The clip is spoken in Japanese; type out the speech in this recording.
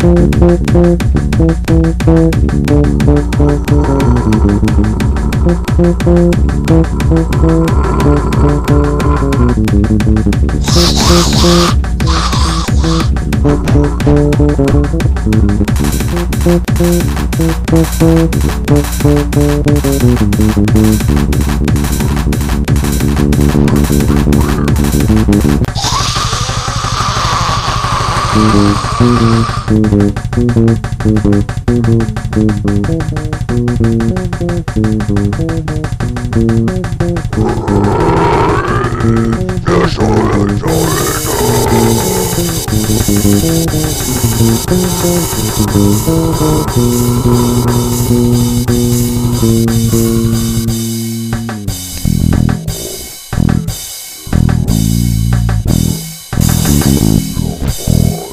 Thank you Lord.